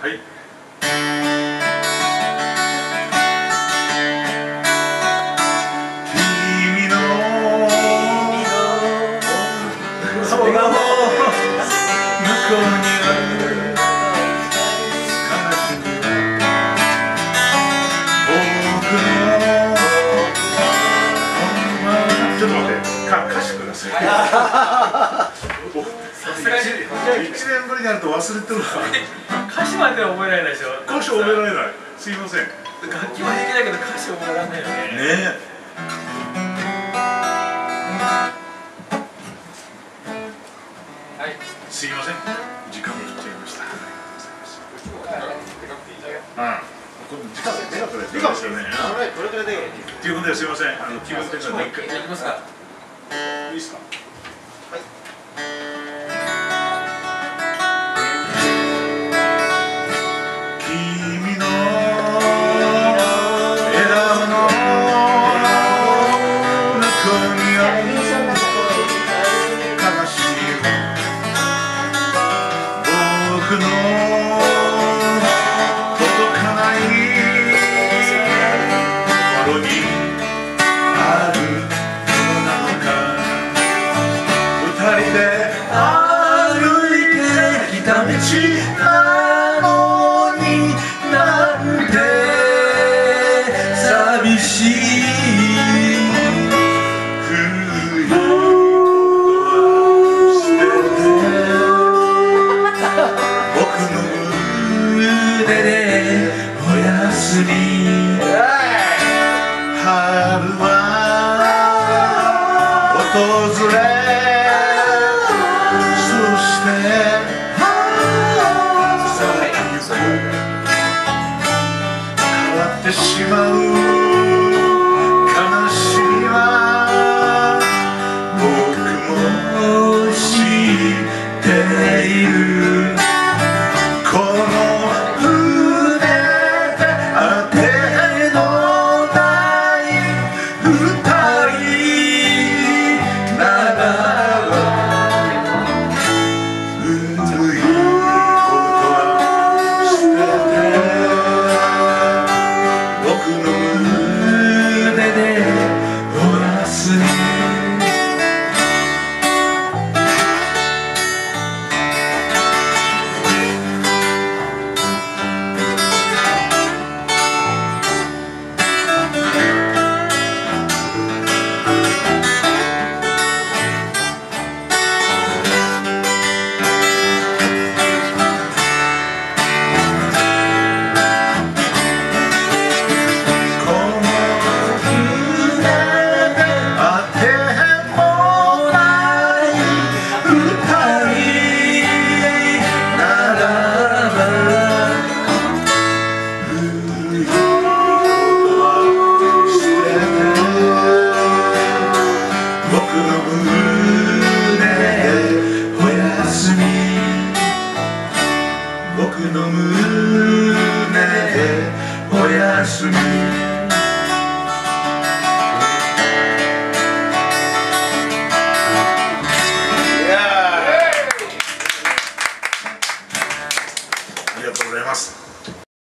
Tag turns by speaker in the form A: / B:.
A: はい。ちょっと待って。か歌詞ください 1年ぶりになると忘れてるわ
B: 歌詞までは覚えられないでしょ。
A: 歌詞覚えられない。すいません。ね
B: 楽器はできないけど歌詞覚えられないよね。はい。
A: すいません。時間が来ちゃいました。うん。この時間がでかくない。ましたよね。
C: これくらいで
A: ということですいません。あの気分転換で一回。
B: いきますか。
A: いいですか？なのになんて寂しい。古いことは捨てて僕の腕でおやすみ。春は訪れ変わってしまう。ο Ιάσμι